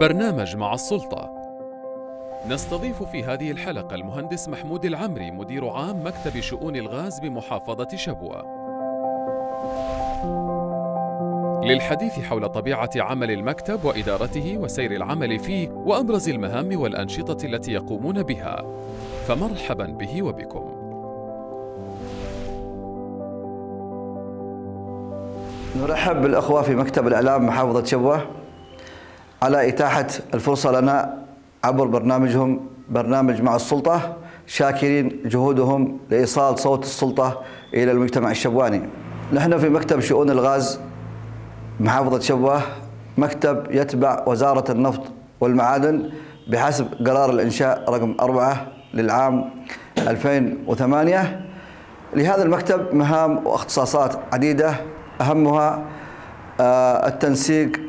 برنامج مع السلطة. نستضيف في هذه الحلقة المهندس محمود العمري مدير عام مكتب شؤون الغاز بمحافظة شبوة. للحديث حول طبيعة عمل المكتب وإدارته وسير العمل فيه وأبرز المهام والأنشطة التي يقومون بها. فمرحبا به وبكم. نرحب بالأخوة في مكتب الإعلام محافظة شبوة. على إتاحة الفرصة لنا عبر برنامجهم برنامج مع السلطة شاكرين جهودهم لإيصال صوت السلطة إلى المجتمع الشبواني. نحن في مكتب شؤون الغاز محافظة شبوة مكتب يتبع وزارة النفط والمعادن بحسب قرار الإنشاء رقم أربعة للعام 2008 لهذا المكتب مهام واختصاصات عديدة أهمها آه، التنسيق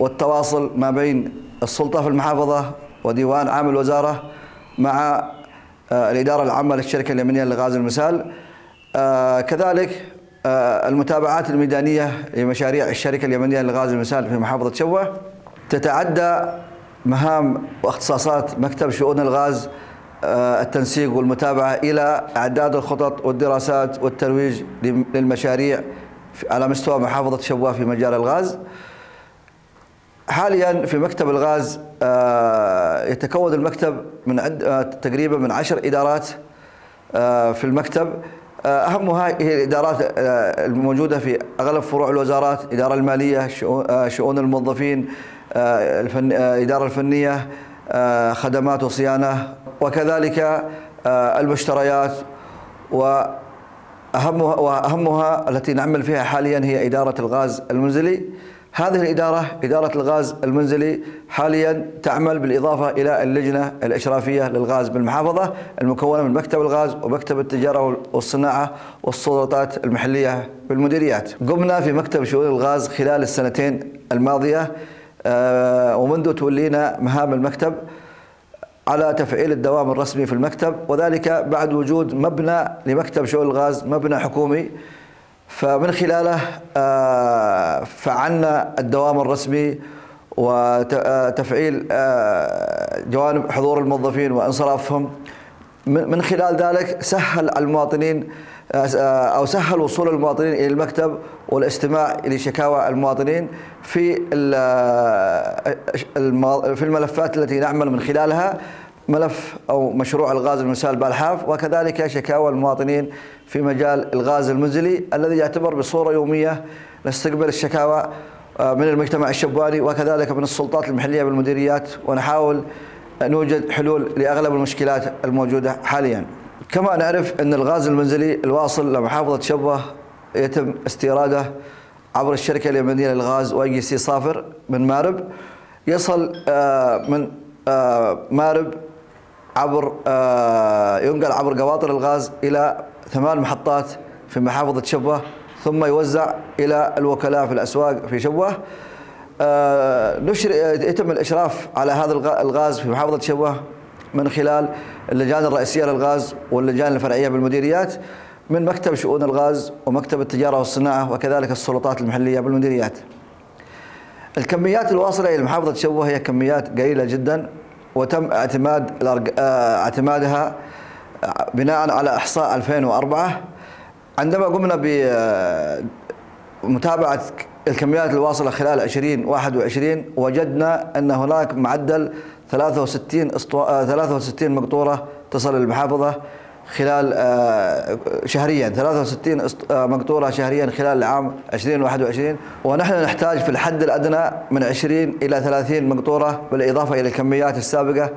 والتواصل ما بين السلطة في المحافظة وديوان عام الوزارة مع آه، الإدارة العامة للشركة اليمنية لغاز المسال. آه، كذلك المتابعات الميدانية لمشاريع الشركة اليمنية لغاز المسال في محافظة شوة. تتعدى مهام واختصاصات مكتب شؤون الغاز التنسيق والمتابعة إلى إعداد الخطط والدراسات والترويج للمشاريع على مستوى محافظة شبوة في مجال الغاز. حاليا في مكتب الغاز آه، يتكون المكتب من عد آه، تقريبا من عشر إدارات آه، في المكتب. أهمها هي الإدارات الموجودة في أغلب فروع الوزارات الإدارة المالية شؤون الموظفين الإدارة الفنية خدمات وصيانة وكذلك المشتريات و أهمها وأهمها التي نعمل فيها حاليا هي إدارة الغاز المنزلي. هذه الإدارة إدارة الغاز المنزلي حاليا تعمل بالإضافة إلى اللجنة الإشرافية للغاز بالمحافظة المكونة من مكتب الغاز ومكتب التجارة والصناعة والسلطات المحلية بالمديريات. قمنا في مكتب شؤون الغاز خلال السنتين الماضية آه، ومنذ تولينا مهام المكتب على تفعيل الدوام الرسمي في المكتب وذلك بعد وجود مبنى لمكتب شؤون الغاز مبنى حكومي. فمن خلاله آه، فعلنا الدوام الرسمي وتفعيل آه، جوانب حضور الموظفين وانصرافهم. من خلال ذلك سهل المواطنين آه، أو سهل وصول المواطنين إلى المكتب والاستماع لشكاوى المواطنين في في الملفات التي نعمل من خلالها. ملف أو مشروع الغاز المسال بالحاف وكذلك شكاوى المواطنين في مجال الغاز المنزلي الذي يعتبر بصورة يومية نستقبل الشكاوى آه، من المجتمع الشبواني وكذلك من السلطات المحلية بالمديريات ونحاول نوجد حلول لأغلب المشكلات الموجودة حاليا. كما نعرف إن الغاز المنزلي الواصل لمحافظة شبوة يتم استيراده عبر الشركة اليمنية للغاز YGC صافر من مارب يصل آه، من آه، مارب عبر آه، ينقل عبر قواطر الغاز إلى ثمان محطات في محافظة شبوه ثم يوزع إلى الوكلاء في الأسواق في شبوه نشر يتم الإشراف على هذا الغاز في محافظة شبوه من خلال اللجان الرئيسية للغاز واللجان الفرعية بالمديريات من مكتب شؤون الغاز ومكتب التجارة والصناعة وكذلك السلطات المحلية بالمديريات. الكميات الواصلة إلى محافظة شبوه هي كميات قليلة جدا وتم اعتماد آه، اعتمادها بناء على إحصاء 2004 عندما قمنا بمتابعه الكميات الواصلة خلال 2021 وجدنا أن هناك معدل 63 63 مقطورة تصل للمحافظة. خلال آه، شهريا 63 آه، مقطوره شهريا خلال العام 2021 ونحن نحتاج في الحد الأدنى من 20 إلى 30 مقطوره بالإضافة إلى الكميات السابقة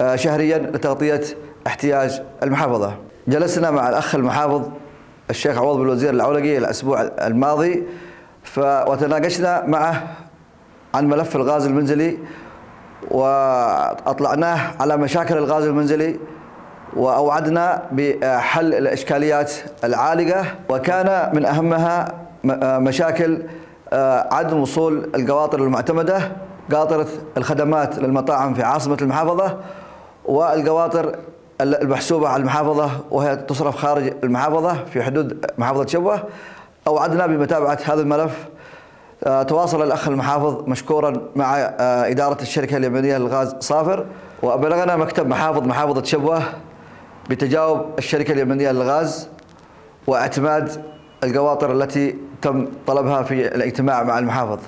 آه، شهريا لتغطية احتياج المحافظة. جلسنا مع الأخ المحافظ الشيخ عوض بن الوزير العولقي الأسبوع الماضي وتناقشنا معه عن ملف الغاز المنزلي وأطلعناه على مشاكل الغاز المنزلي وأوعدنا بحل الإشكاليات العالقة وكان من أهمها مشاكل عدم وصول القواطر المعتمدة قاطرة الخدمات للمطاعم في عاصمة المحافظة والقواطر المحسوبة على المحافظة وهي تصرف خارج المحافظة في حدود محافظة شبوة. أوعدنا بمتابعة هذا الملف. تواصل الأخ المحافظ مشكورا مع إدارة الشركة اليمنية للغاز صافر وبلغنا مكتب محافظ محافظة شبوة. بتجاوب الشركة اليمنية للغاز وأعتماد القواطر التي تم طلبها في الاجتماع مع المحافظ.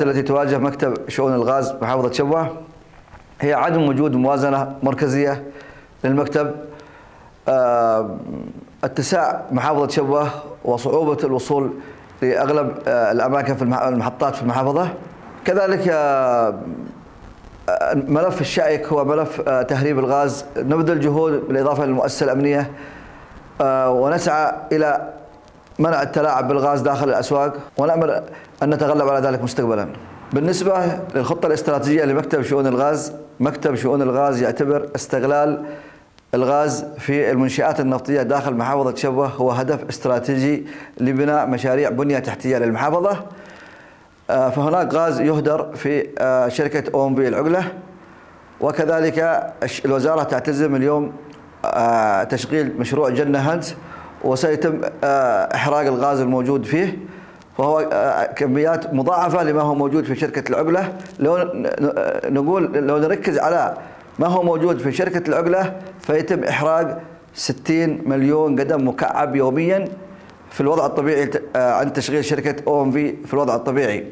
التحديات التي تواجه مكتب شؤون الغاز محافظة شبوة هي عدم وجود موازنة مركزية للمكتب. آه، اتساع محافظة شبوة وصعوبة الوصول لأغلب آه، الأماكن في المحطات في المحافظة. كذلك آه، ملف الشائك هو ملف تهريب الغاز. نبذل جهود بالإضافة للمؤسسة الأمنية ونسعى إلى منع التلاعب بالغاز داخل الأسواق ونأمل أن نتغلب على ذلك مستقبلا. بالنسبة للخطة الاستراتيجية لمكتب شؤون الغاز مكتب شؤون الغاز يعتبر استغلال الغاز في المنشآت النفطية داخل محافظة شبوة هو هدف استراتيجي لبناء مشاريع بنية تحتية للمحافظة. آه، فهناك غاز يهدر في آه، شركة أوم بي العقلة. وكذلك الوزارة تعتزم اليوم آه، تشغيل مشروع جنة هنت وسيتم إحراق الغاز الموجود فيه وهو آه، كميات مضاعفة لما هو موجود في شركة العقلة. لو نقول لو نركز على ما هو موجود في شركة العقلة فيتم إحراق 60 مليون قدم مكعب يوميا في الوضع الطبيعي آه، عند تشغيل شركة أو ام في في الوضع الطبيعي.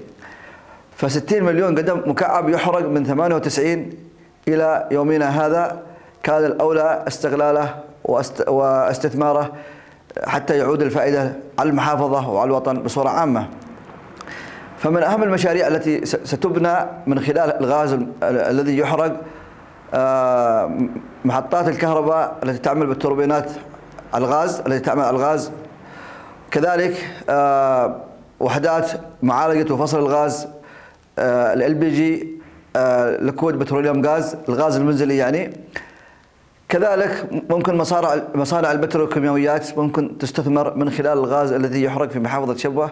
ف 60 مليون قدم مكعب يحرق من 98 إلى يومنا هذا. كان الأولى استغلاله واستثماره حتى يعود الفائدة على المحافظة وعلى الوطن بصورة عامة. فمن أهم المشاريع التي ستبنى من خلال الغاز الذي يحرق آه، محطات الكهرباء التي تعمل بالتوربينات الغاز التي تعمل على الغاز. كذلك آه، وحدات معالجة وفصل الغاز ال بي جي لكود بتروليوم غاز الغاز المنزلي يعني. كذلك ممكن مصانع مصانع البتروكيماويات ممكن تستثمر من خلال الغاز الذي يحرق في محافظة شبوة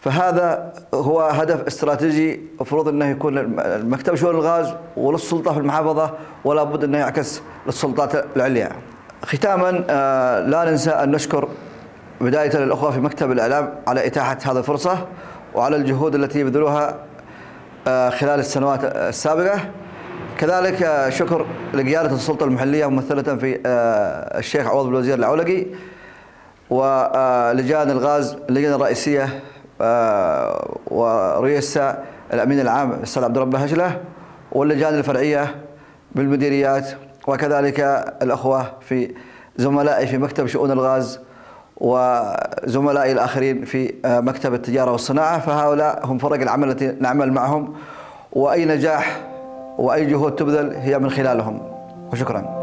فهذا هو هدف استراتيجي المفروض إنه يكون المكتب شؤون الغاز وللسلطه في المحافظة ولا بد إنه يعكس للسلطات العليا. ختاما آه، لا ننسى أن نشكر بداية للاخوه في مكتب الإعلام على إتاحة هذه الفرصة وعلى الجهود التي يبذلوها آه، خلال السنوات السابقة. كذلك آه، شكر لقيادة السلطة المحلية ممثلة في آه، الشيخ عوض بن الوزير العولقي ولجان الغاز اللجنة الرئيسية آه، ورئيس الأمين العام الأستاذ عبد ربه هجلة واللجان الفرعية بالمديريات وكذلك الأخوة في زملائي في مكتب شؤون الغاز وزملائي الآخرين في مكتب التجارة والصناعة فهؤلاء هم فرق العمل التي نعمل معهم وأي نجاح وأي جهود تبذل هي من خلالهم. وشكرا.